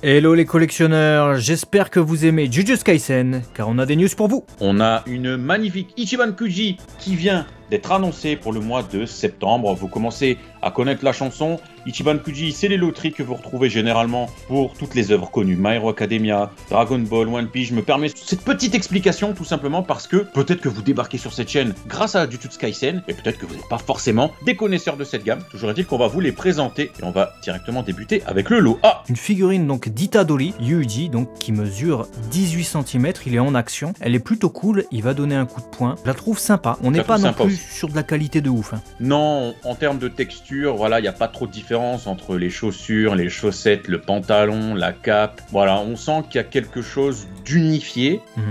Hello les collectionneurs, j'espère que vous aimez Jujutsu Kaisen, car on a des news pour vous. On a une magnifique Ichiban Kuji qui vient d'être annoncée pour le mois de septembre. Vous commencez à connaître la chanson. Ichiban Kuji, c'est les loteries que vous retrouvez généralement pour toutes les œuvres connues. My Hero Academia, Dragon Ball, One Piece. Je me permets cette petite explication tout simplement parce que peut-être que vous débarquez sur cette chaîne grâce à Jujutsu Kaisen et peut-être que vous n'êtes pas forcément des connaisseurs de cette gamme. Toujours est-il qu'on va vous les présenter et on va directement débuter avec le lot A. Une figurine donc d'Itadori, Yuji, donc qui mesure 18 cm, il est en action. Elle est plutôt cool, il va donner un coup de poing. Je la trouve sympa. On n'est pas non plus sur de la qualité de ouf. Hein. Non, en termes de texture, voilà, il n'y a pas trop de différence entre les chaussures, les chaussettes, le pantalon, la cape. Voilà, on sent qu'il y a quelque chose d'unifié, mhm.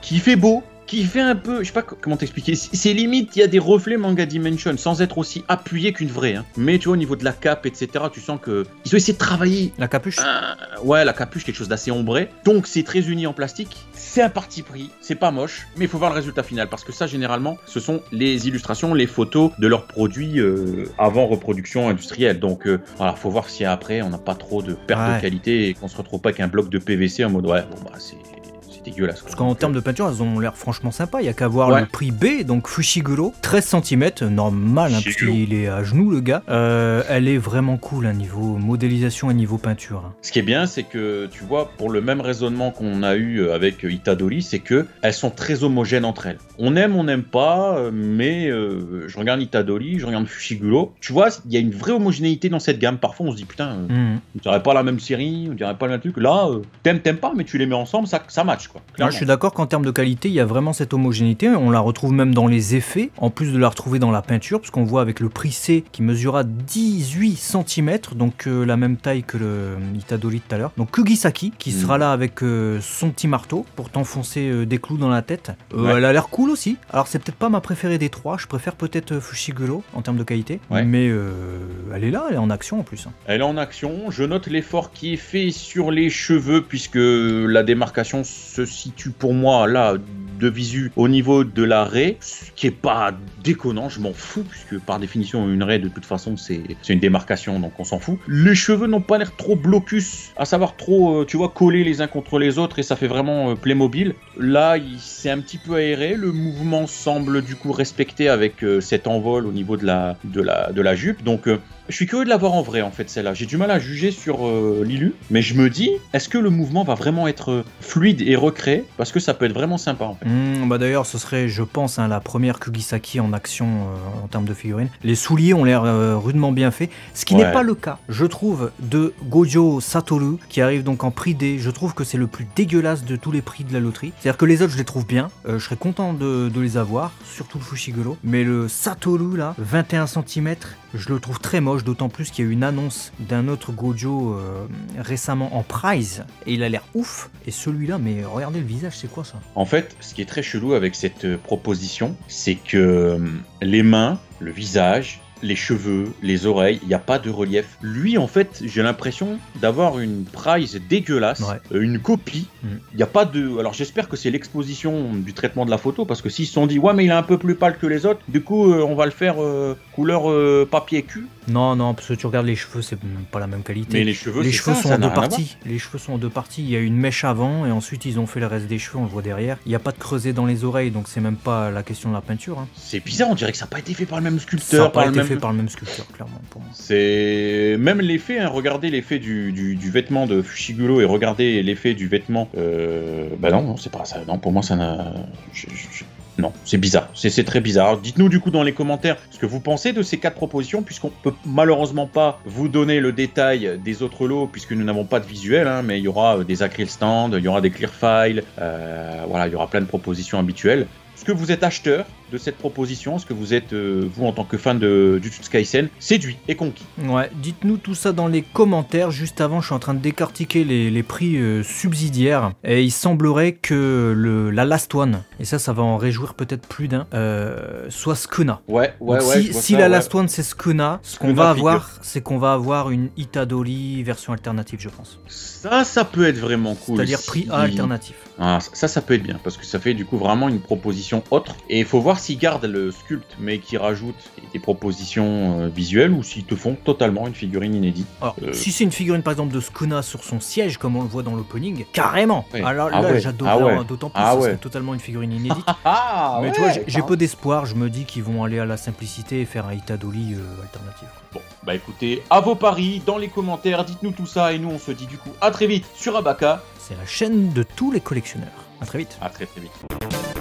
qui fait beau, qui fait un peu, je sais pas comment t'expliquer, c'est limite, il y a des reflets manga dimension, sans être aussi appuyé qu'une vraie. Hein. Mais tu vois, au niveau de la cape, etc., tu sens que ils ont essayé de travailler. La capuche euh, Ouais, la capuche, quelque chose d'assez ombré. Donc c'est très uni en plastique. C'est un parti pris, c'est pas moche, mais il faut voir le résultat final parce que ça, généralement, ce sont les illustrations, les photos de leurs produits euh, avant reproduction industrielle. Donc euh, voilà, faut voir si après on n'a pas trop de perte de qualité et qu'on se retrouve pas avec un bloc de PVC en mode ouais, bon bah c'est dégueulasse. Parce qu'en termes de peinture, elles ont l'air franchement sympa. Il y a qu'à voir le prix B, donc Fushiguro, 13 cm, normal, hein, parce qu'il est à genoux le gars. Euh, elle est vraiment cool à niveau modélisation et niveau peinture. Hein. Ce qui est bien, c'est que tu vois, pour le même raisonnement qu'on a eu euh, avec Itadori, c'est que elles sont très homogènes entre elles. On aime, on n'aime pas, euh, mais je regarde Itadori, je regarde Fushiguro. Tu vois, il y a une vraie homogénéité dans cette gamme. Parfois, on se dit putain, mmh. on dirait pas la même série, on dirait pas le même truc. Là, t'aimes, t'aimes pas, mais tu les mets ensemble, ça, ça match je suis d'accord qu'en termes de qualité, il y a vraiment cette homogénéité. On la retrouve même dans les effets, en plus de la retrouver dans la peinture, parce qu'on voit avec le prix C qui mesura 18 cm, donc euh, la même taille que le Itadori tout à l'heure. Donc Kugisaki qui mm. sera là avec euh, son petit marteau pour t'enfoncer euh, des clous dans la tête. Elle a l'air cool aussi. Alors c'est peut-être pas ma préférée des trois, je préfère peut-être Fushiguro en termes de qualité, mais elle est là, elle est en action en plus. Hein. Elle est en action. Je note l'effort qui est fait sur les cheveux puisque la démarcation se situe pour moi là de visu au niveau de la raie, ce qui est pas déconnant, je m'en fous, puisque par définition, une raie, de toute façon, c'est une démarcation, donc on s'en fout. Les cheveux n'ont pas l'air trop blocus, à savoir trop, euh, tu vois, collés les uns contre les autres, et ça fait vraiment euh, Playmobil. Là, c'est un petit peu aéré, le mouvement semble du coup respecté avec euh, cet envol au niveau de la, jupe, donc je suis curieux de la voir en vrai, en fait, celle-là. J'ai du mal à juger sur Lilu, mais je me dis, est-ce que le mouvement va vraiment être fluide et recréé? Parce que ça peut être vraiment sympa, en fait. Hmm, bah D'ailleurs, ce serait, je pense, hein, la première Kugisaki en action euh, en termes de figurines. Les souliers ont l'air rudement bien faits, ce qui n'est pas le cas, je trouve, de Gojo Satoru, qui arrive donc en prix D. Je trouve que c'est le plus dégueulasse de tous les prix de la loterie. C'est-à-dire que les autres, je les trouve bien. je serais content de, de, les avoir, surtout le Fushiguro. Mais le Satoru, là, 21 cm, je le trouve très moche, d'autant plus qu'il y a eu une annonce d'un autre Gojo euh, récemment en prize, et il a l'air ouf. Et celui-là, mais regardez le visage, c'est quoi ça? En fait, ce qui est très chelou avec cette euh, proposition, c'est que euh, les mains, le visage, les cheveux, les oreilles, il n'y a pas de relief. Lui, en fait, j'ai l'impression d'avoir une prize dégueulasse, euh, une copie. Mm. Il n'y a pas de. Alors, j'espère que c'est l'exposition du traitement de la photo, parce que s'ils se sont dit, ouais, mais il est un peu plus pâle que les autres, du coup, euh, on va le faire euh, couleur papier cul. Non, non, parce que tu regardes les cheveux, c'est pas la même qualité. Mais les cheveux, les cheveux sont en deux parties. Les cheveux sont en deux parties. Il y a une mèche avant, et ensuite ils ont fait le reste des cheveux, on le voit derrière. Il n'y a pas de creuset dans les oreilles, donc c'est même pas la question de la peinture. Hein. C'est bizarre, on dirait que ça n'a pas été fait par le même sculpteur. par le même fait par le même sculpteur, clairement, pour moi. C'est même l'effet, hein, regardez l'effet du, du, vêtement de Fushiguro et regardez l'effet du vêtement. Euh... Bah non, non c'est pas ça. Non, pour moi, ça n'a. Non, c'est bizarre. C'est très bizarre. Dites-nous du coup dans les commentaires ce que vous pensez de ces quatre propositions, puisqu'on peut malheureusement pas vous donner le détail des autres lots, puisque nous n'avons pas de visuel, hein, mais il y aura euh, des acryl stands, il y aura des clear files, euh, voilà, il y aura plein de propositions habituelles. Est-ce que vous êtes acheteur de cette proposition Est-ce que vous êtes, euh, vous en tant que fan de Jujutsu Kaisen, séduit et conquis Ouais, dites-nous tout ça dans les commentaires. Juste avant, je suis en train de décortiquer les, prix euh, subsidiaires et il semblerait que le, la Last One, et ça, ça va en réjouir peut-être plus d'un, euh, soit Skuna. Ouais, ouais, ouais. Si, si la Last One c'est Skuna, ce qu'on va avoir, c'est qu'on va avoir une Itadori version alternative, je pense. Ça, ça peut être vraiment cool. C'est-à-dire prix A alternatif. Ah, ça, ça peut être bien parce que ça fait du coup vraiment une proposition autre et il faut voir s'ils gardent le sculpt, mais qu'ils rajoutent des propositions euh, visuelles ou s'ils te font totalement une figurine inédite. Alors, euh, si c'est une figurine par exemple de Skuna sur son siège, comme on le voit dans l'opening, carrément. Alors ah là, j'adorerais, d'autant plus ah c'est totalement une figurine inédite. Ah mais tu vois, j'ai peu d'espoir. Je me dis qu'ils vont aller à la simplicité et faire un Itadoli euh, alternatif. Bon, bah écoutez, à vos paris, dans les commentaires, dites-nous tout ça et nous on se dit du coup à très vite sur Abaka. C'est la chaîne de tous les collectionneurs. À très vite. À très très vite.